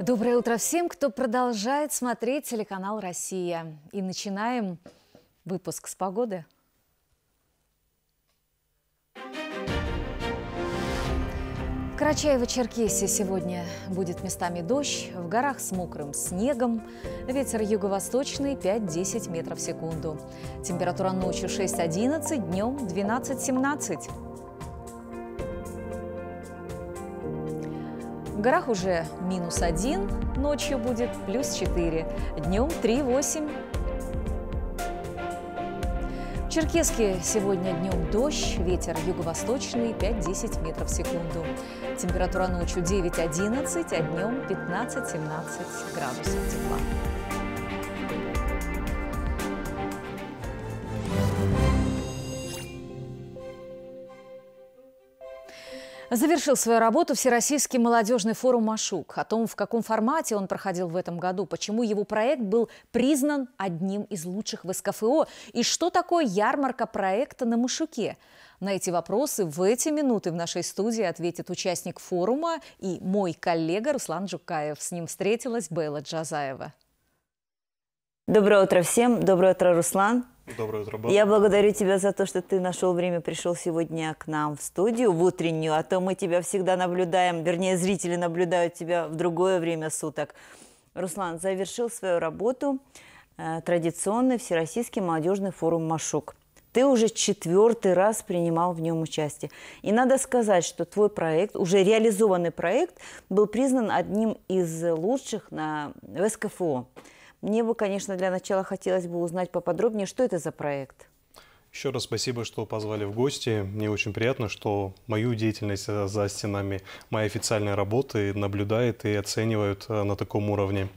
Доброе утро всем, кто продолжает смотреть телеканал «Россия». И начинаем выпуск с погоды. Карачаево-Черкесии сегодня будет местами дождь, в горах с мокрым снегом, ветер юго-восточный 5-10 метров в секунду. Температура ночью 6-11, днем 12-17. В горах уже минус 1, ночью будет плюс 4, днем 3-8. Черкеске сегодня днем дождь, ветер юго-восточный 5-10 метров в секунду. Температура ночью 9-11, а днем 15-17 градусов тепла. Завершил свою работу Всероссийский молодежный форум «Машук». О том, в каком формате он проходил в этом году, почему его проект был признан одним из лучших в СКФО и что такое ярмарка проекта на Машуке. На эти вопросы в эти минуты в нашей студии ответит участник форума и мой коллега Руслан Жукаев. С ним встретилась Белла Джазаева. Доброе утро всем. Доброе утро, Руслан. Доброе утро. Я благодарю тебя за то, что ты нашел время, пришел сегодня к нам в студию, в утреннюю, а то мы тебя всегда наблюдаем, вернее, зрители наблюдают тебя в другое время суток. Руслан завершил свою работу э, традиционный Всероссийский молодежный форум «Машук». Ты уже четвертый раз принимал в нем участие. И надо сказать, что твой проект, уже реализованный проект, был признан одним из лучших на в СКФО. Мне бы, конечно, для начала хотелось бы узнать поподробнее, что это за проект. Еще раз спасибо, что позвали в гости. Мне очень приятно, что мою деятельность за стенами моей официальной работы наблюдают и оценивают э, на таком уровне.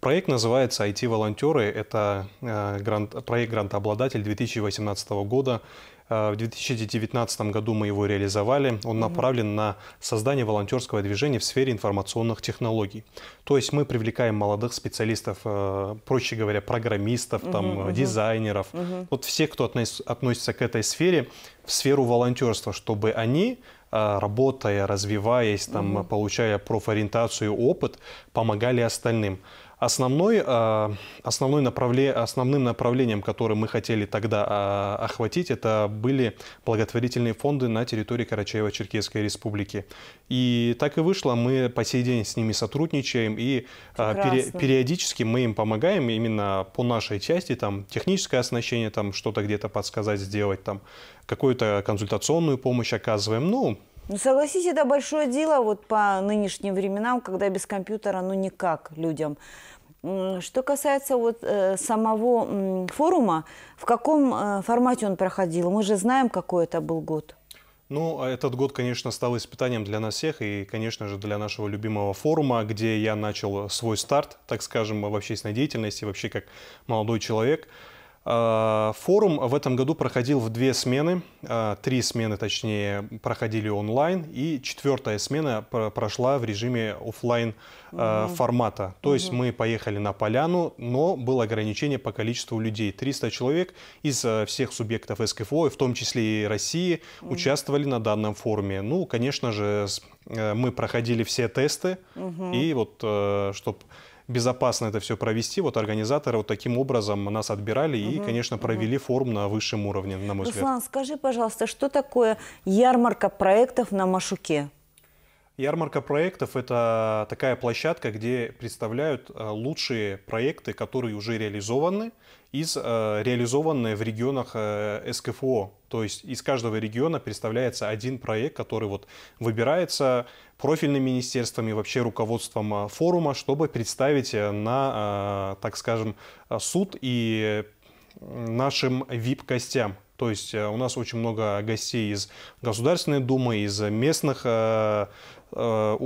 Проект называется IT-волонтеры. Это э, грант, проект грантообладатель 2018 года. Э, в 2019 году мы его реализовали. Он направлен на создание волонтерского движения в сфере информационных технологий. То есть мы привлекаем молодых специалистов, э, проще говоря, программистов, угу, там, угу. дизайнеров, угу. вот все, кто относится к этой сфере, в сферу волонтерства, чтобы они работая, развиваясь, там, угу. получая профориентацию, опыт, помогали остальным. Основной, а, основной направле, основным направлением, которое мы хотели тогда а, охватить, это были благотворительные фонды на территории Карачаево-Черкесской республики. И так и вышло, мы по сей день с ними сотрудничаем, и а, пере, периодически мы им помогаем именно по нашей части, там, техническое оснащение, там, что-то где-то подсказать, сделать, там, какую-то консультационную помощь оказываем. Ну, ну, согласись, это большое дело вот по нынешним временам, когда без компьютера, ну, никак людям. Что касается вот э, самого э, форума, в каком э, формате он проходил? Мы же знаем, какой это был год. Ну, а этот год, конечно, стал испытанием для нас всех и, конечно же, для нашего любимого форума, где я начал свой старт, так скажем, в общественной деятельности, вообще как молодой человек. А, форум в этом году проходил в две смены, а, три смены, точнее, проходили онлайн, и четвертая смена прошла в режиме офлайн угу. формата. То угу. есть мы поехали на поляну, но было ограничение по количеству людей. 300 человек из всех субъектов СКФО, в том числе и России, угу. участвовали на данном форуме. Ну, конечно же, э, мы проходили все тесты, угу. и вот, э, чтобы безопасно это все провести, вот организаторы вот таким образом нас отбирали угу, и, конечно, провели угу. форум на высшем уровне, на мой Руслан, взгляд. скажи, пожалуйста, что такое ярмарка проектов на Машуке? Ярмарка проектов – это такая площадка, где представляют э, лучшие проекты, которые уже реализованы, из э, реализованные в регионах э, СКФО. То есть из каждого региона представляется один проект, который вот выбирается профильными министерствами, вообще руководством форума, чтобы представить на, так скажем, суд и нашим VIP-гостям. То есть у нас очень много гостей из Государственной Думы, из местных Э,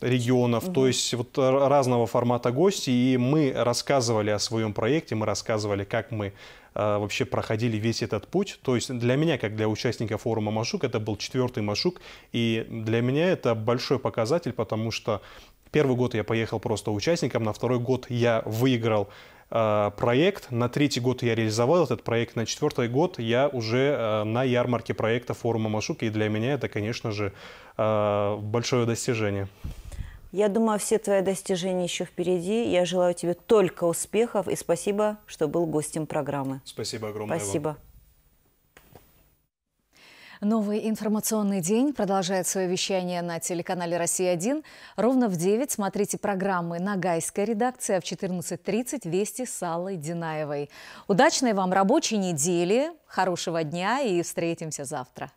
регионов, угу. то есть вот разного формата гости, и мы рассказывали о своем проекте, мы рассказывали, как мы э, вообще проходили весь этот путь. То есть для меня, как для участника форума Машук, это был четвертый Машук, и для меня это большой показатель, потому что первый год я поехал просто участником, на второй год я выиграл э, проект. На третий год я реализовал этот проект, на четвертый год я уже э, на ярмарке проекта форума Машук, и для меня это, конечно же, э, большое достижение. Я думаю, все твои достижения еще впереди. Я желаю тебе только успехов и спасибо, что был гостем программы. Спасибо огромное Спасибо. вам. Новый информационный день продолжает свое вещание на телеканале «Россия-1». Ровно в 9 смотрите программы «Нагайская редакция», в 14.30 «Вести» с Аллой Динаевой. Удачной вам рабочей недели, хорошего дня и встретимся завтра.